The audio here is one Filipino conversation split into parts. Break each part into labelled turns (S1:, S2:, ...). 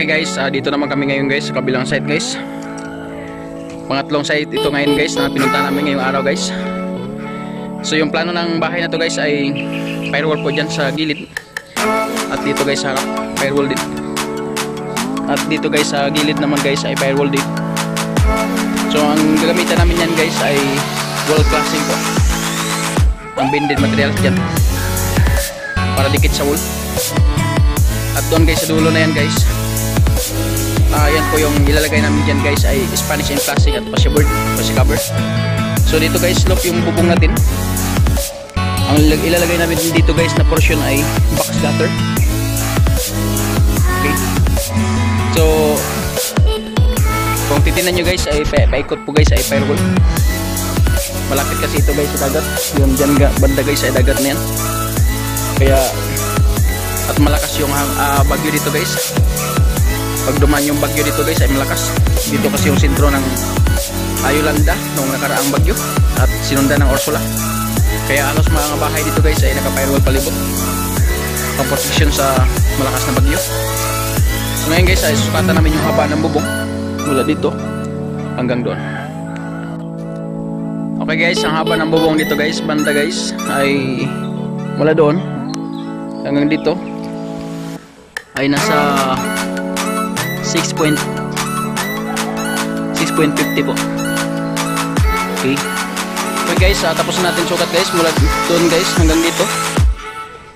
S1: Okay guys, ah, dito naman kami ngayon guys sa kabilang site guys. Pangatlong site ito ngayon guys na pinunta namin ngayong araw guys. So yung plano ng bahay na to guys ay firewall po dyan sa gilid. At dito guys harap, firewall din. At dito guys sa gilid naman guys ay firewall din. So ang gagamitan namin yan guys ay wall classing po. Ang bended materials dyan. Para dikit sa wall. At doon guys sa dulo na yan guys uh, yan po yung ilalagay namin dyan guys ay Spanish and plastic at pasiboard cover so dito guys slope yung bubong natin. Ang ilalagay namin dito guys na portion ay box gutter okay. So kung titinan nyo guys ay pa paikot po guys ay firewall malapit kasi ito guys sa dagat. Yung dyan banda guys ay dagat na yan. Kaya at malakas yung uh, bagyo dito guys pag duman yung bagyo dito guys ay malakas. Dito kasi yung sentro ng Ayolanda nung nakaraang bagyo at sinundan ng Ursula. Kaya alos mga bahay dito guys ay naka-firewall palibot. Pang protection sa malakas na bagyo. So ngayon guys ay sukatan namin yung haba ng bubong mula dito hanggang doon. Okay guys ang haba ng bubong dito guys banda guys ay mula doon hanggang dito ay nasa 6.50 po. Okay. Okay guys uh, tapos natin sukat guys mula doon guys hanggang dito.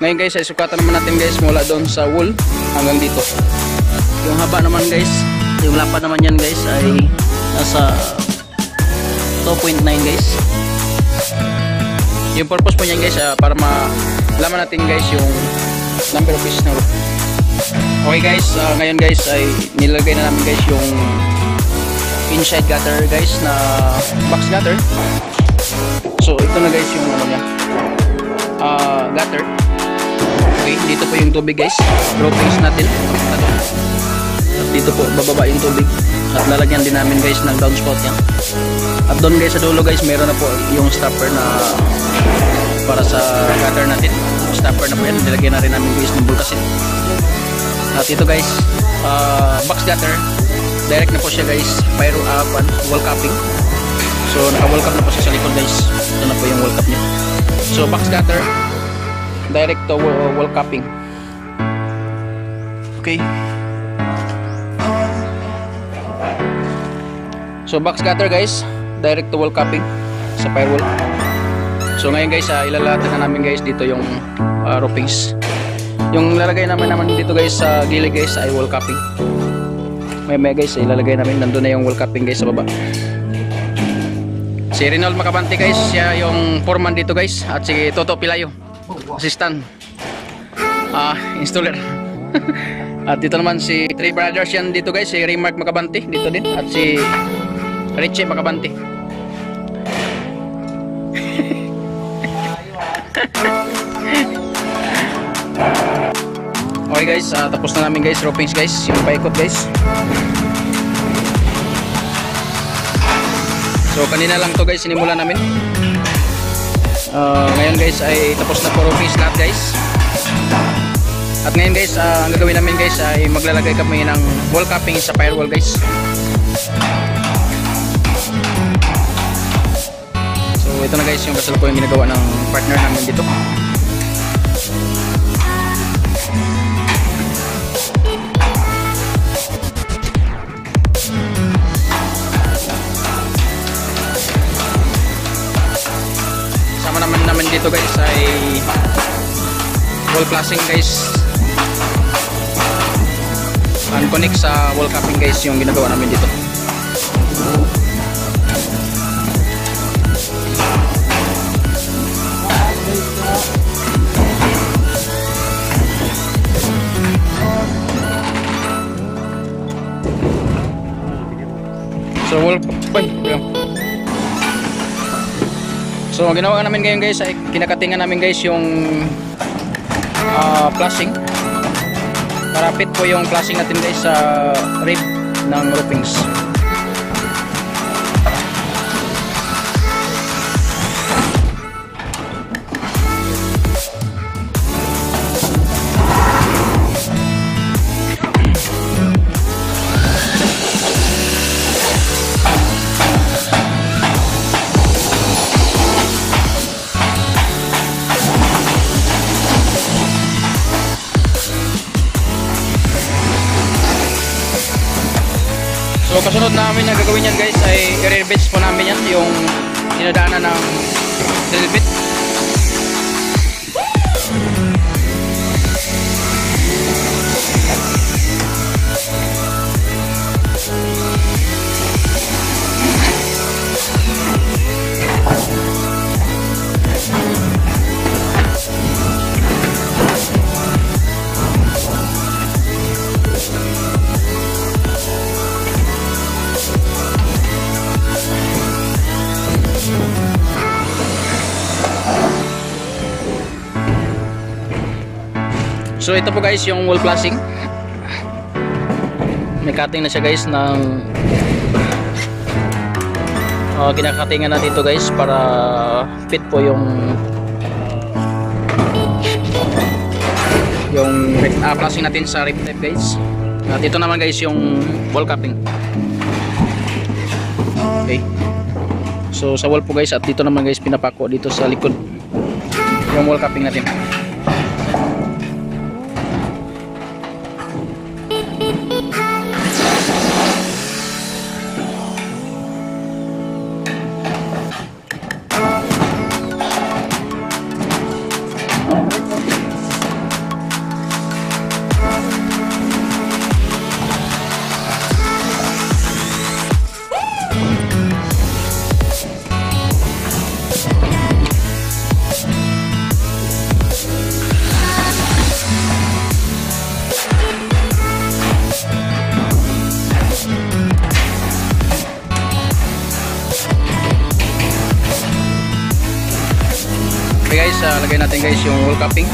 S1: Ngayon guys ay sukatan naman natin guys mula doon sa wall hanggang dito. Yung haba naman guys yung lapad naman yan guys ay nasa 2.9 guys. Yung purpose po niyan guys uh, para malaman natin guys yung number of pieces na Okay guys, uh, ngayon guys ay nilagay na namin guys yung inside gutter guys na box gutter. So ito na guys yung ano niya. Uh, gutter. Okay, dito po yung tubig guys. Groupings natin. At dito po bababa yung tubig. At lalagyan din namin guys ng downspout yan. At doon guys sa dulo guys meron na po yung stopper na para sa gutter natin. Stopper na po yan. Nilagyan na rin namin guys ng bulkasin. At ito guys, uh, box gutter. Direct na po siya guys, pyro uh, wall capping. So naka wall cap na po siya sa likod guys. Ito na po yung wall cap niya. So box gutter, direct to wall, wall capping. Okay. So box gutter guys, direct to wall capping sa firewall. So ngayon guys, uh, ilalatan na namin guys dito yung uh, roofings. Yung lalagay naman naman dito guys sa gilid guys ay wall capping. May may guys ilalagay namin nandun na yung wall capping guys sa baba. Si Rinald Makabante guys, siya yung foreman dito guys at si Toto Pilayo, assistant. Uh, installer. at dito naman si Three Brothers yan dito guys, si Remark Makabante dito din at si Richie Makabante. Okay guys, uh, tapos na namin guys, ropings guys, yung paikot guys. So kanina lang to guys, sinimula namin. Uh, ngayon guys ay tapos na po ropings lahat guys. At ngayon guys, uh, ang gagawin namin guys ay maglalagay kami ng wall capping sa firewall guys. So ito na guys yung kasalukuyan ginagawa ng partner namin dito. Dito guys ay wall classing guys. Unconnect sa wall capping guys yung ginagawa namin dito. So wall ay, So ang ginawa namin ngayon guys ay kinakatingan namin guys yung uh, flashing. Marapit po yung flashing natin guys sa rib ng roofings. So kasunod namin na gagawin yan guys ay i-rear bits po namin yan yung dinadaanan ng drill bit. So ito po guys yung wall flashing. May cutting na siya guys ng uh, kinakatingan natin ito guys para fit po yung yung uh, flashing natin sa rib type guys. At ito naman guys yung wall capping. Okay. So sa wall po guys at dito naman guys pinapako dito sa likod yung wall capping natin. Guys, uh, lagay natin guys yung wall capping.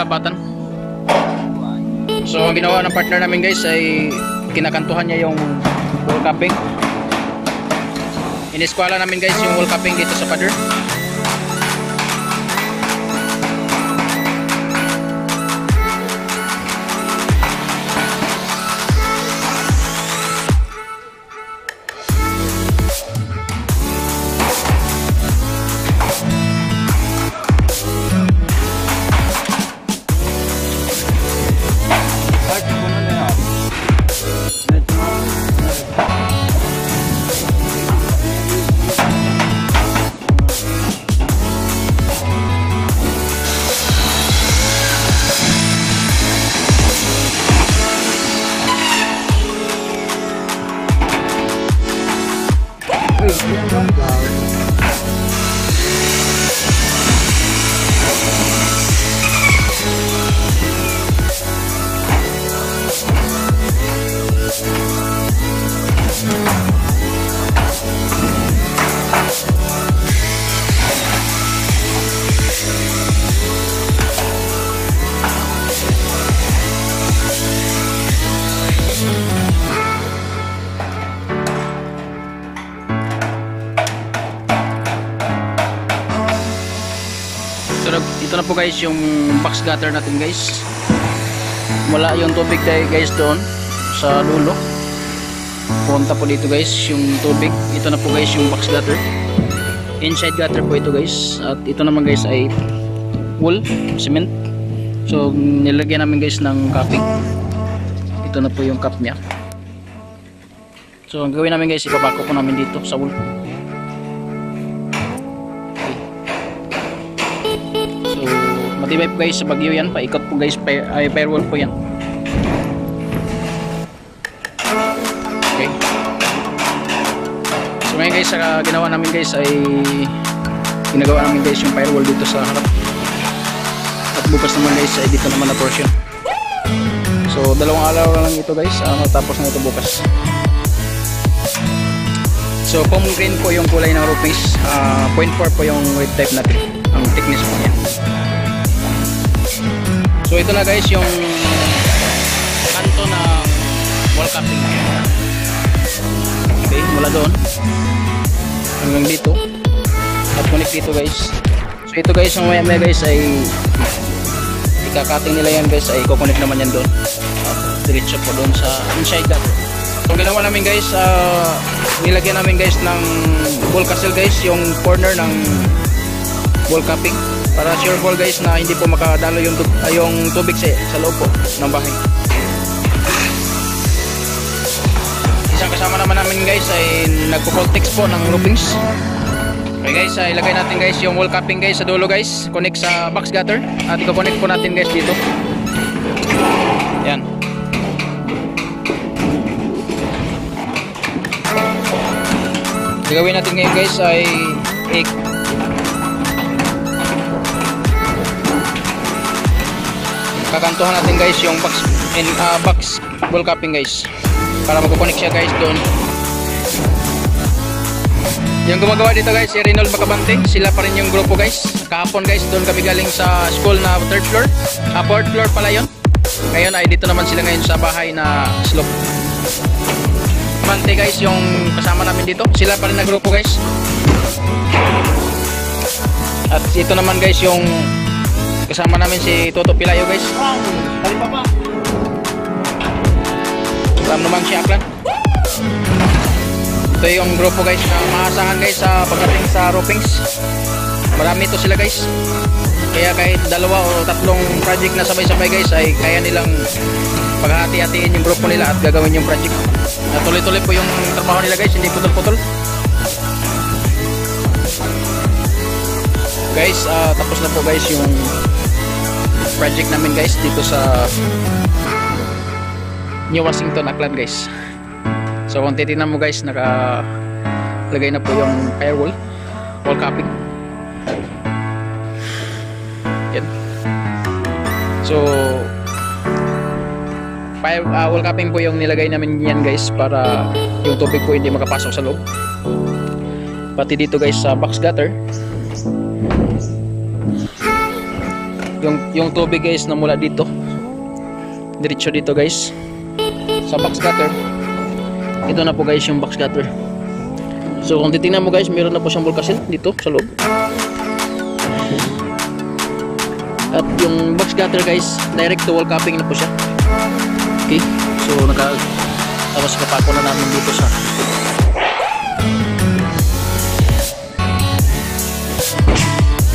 S1: Sa Pandalabatan. So ang ginawa ng partner namin guys ay kinakantuhan niya yung wall capping. Iniskwala namin guys yung wall capping dito sa pader. Po guys yung box gutter natin guys. Wala yung tubig tayo guys doon sa dulo. Punta po dito guys yung tubig. Ito na po guys yung box gutter. Inside gutter po ito guys. At ito naman guys ay wool, cement. So nilagyan namin guys ng capping. Ito na po yung cap niya. So ang gawin namin guys, ipapako ko namin dito sa wool. 45 guys. Sa Bagyo yan. Paikot po guys. Pa, ay firewall po yan. Okay. So ngayon guys uh, ginawa namin guys ay ginagawa namin guys yung firewall dito sa harap. At bukas naman guys ay dito naman na portion. So dalawang alaw lang ito guys. Ano, uh, matapos na ito bukas. So, foam green po yung kulay ng rupis. Uh, 0.4 po yung red type natin. Ang thickness po niya. So ito na guys yung kanto wall capping. Okay, mula doon. Hanggang dito. At connect dito guys. So ito guys yung maya maya guys ay ikakating nila yan guys ay kukonek naman yan doon. At diretso po doon sa inside that. So ginawa namin guys uh, nilagyan namin guys ng ball castle guys yung corner ng wall capping para sure ball guys na hindi po makadalo yung, tub uh, yung tubig sa, sa loob po ng bahay isang kasama naman namin guys ay nagpo-protect po ng roofings Okay guys, uh, ilagay natin guys yung wall capping guys sa dulo guys. Connect sa box gutter. At i-connect po natin guys dito. Yan. Gagawin natin ngayon guys ay Kakantuhan natin guys yung box in uh, box wall capping guys. Para magko-connect siya guys doon yung gumagawa dito guys, si Reynold Macabante, sila pa rin yung grupo guys. Kahapon guys, doon kami galing sa school na third floor. Ah, fourth floor pala yun. Ngayon ay dito naman sila ngayon sa bahay na slope. Macabante guys, yung kasama namin dito. Sila pa rin na grupo guys. At ito naman guys, yung kasama namin si Toto Pilayo guys. Ram naman si Aklan. Ito yung grupo guys na maasahan guys sa pagdating sa roofings marami ito sila guys. Kaya kahit dalawa o tatlong project na sabay-sabay guys ay kaya nilang paghati-hatiin yung grupo nila at gagawin yung project. Tuloy-tuloy po yung trabaho nila guys hindi putol-putol. Guys uh, tapos na po guys yung project namin guys dito sa New Washington, Aklan guys So kung titignan mo guys, nakalagay na po yung firewall, wall capping. Yan. So fire, uh, wall capping po yung nilagay namin yan guys para yung tubig po hindi makapasok sa loob. Pati dito guys sa box gutter. Yung yung tubig guys na mula dito. Diretso dito guys. Sa box gutter ito na po guys yung box cutter. So kung titingnan mo guys meron na po siyang bulkasil dito sa loob. At yung box cutter guys direct to wall capping na po siya. Okay? So naka tapos kapako na namin dito sa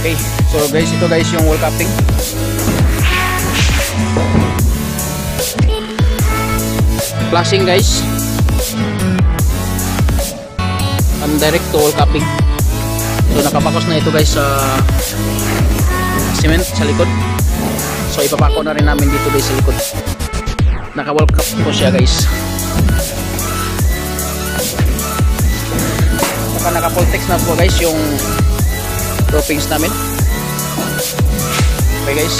S1: okay so guys ito guys yung wall capping flashing guys. Ang direct to wall capping so nakapakos na ito guys sa cement sa likod. So ipapako na rin namin dito guys sa likod. Naka wall cap po siya guys. Saka naka full text na po guys yung roofings namin. Okay guys.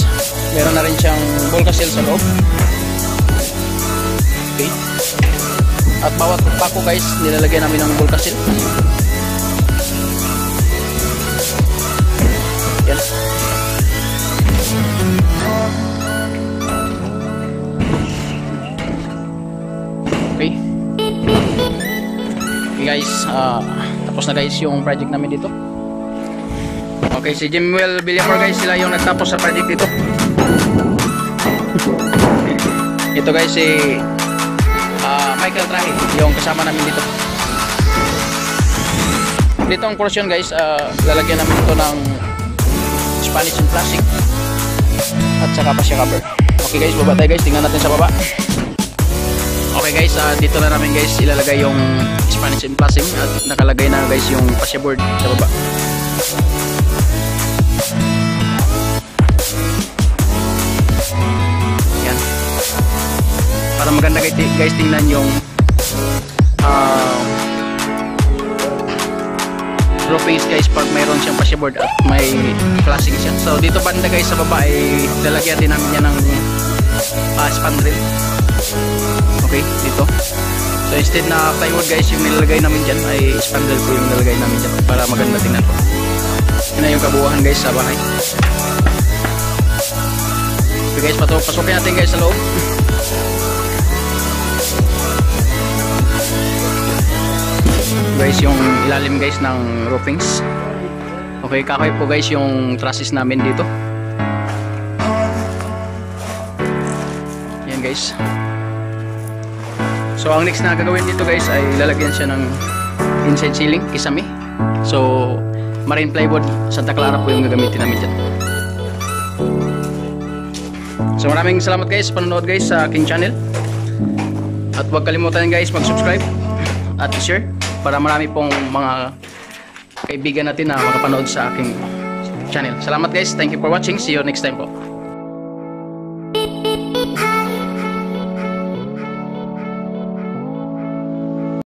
S1: Meron na rin siyang bulka seal sa loob. Okay. At bawat pako guys nilalagyan namin ng bulkasil yan. Okay. Okay guys. Uh, tapos na guys yung project namin dito okay si Jimuel Villamor guys sila yung nagtapos sa project dito ito guys si uh, Michael Trahe yung kasama namin dito. Dito ang portion guys uh, lalagyan namin ito ng Spanish and plastic at saka pa siya cover. Okay guys baba tayo guys. Tingnan natin sa baba. Okay guys uh, dito na namin guys ilalagay yung Spanish and plastic at nakalagay na guys yung pasya board sa baba para maganda guys tingnan yung uh, roofings guys pag mayroon siyang pasyaboard at may flashing siya. So dito banda guys sa baba ay lalagyan din namin yan ng uh, spandrel. Okay dito. So instead na plywood guys yung nilalagay namin dyan ay spandrel po yung nilalagay namin dyan para maganda tingnan po. Yun yung kabuuhan guys sa bahay. Okay guys pasukin natin guys sa loob guys yung ilalim guys ng roofings. Okay, kahoy po guys yung trusses namin dito. Yan guys. So ang next na gagawin dito guys ay lalagyan siya ng inside ceiling, kisame. So marine plywood, Santa Clara po yung gagamitin namin dyan. So maraming salamat guys panonood guys sa aking channel. At huwag kalimutan guys mag-subscribe at share para marami pong mga kaibigan natin na makapanood sa aking channel. Salamat guys. Thank you for watching. See you next time po.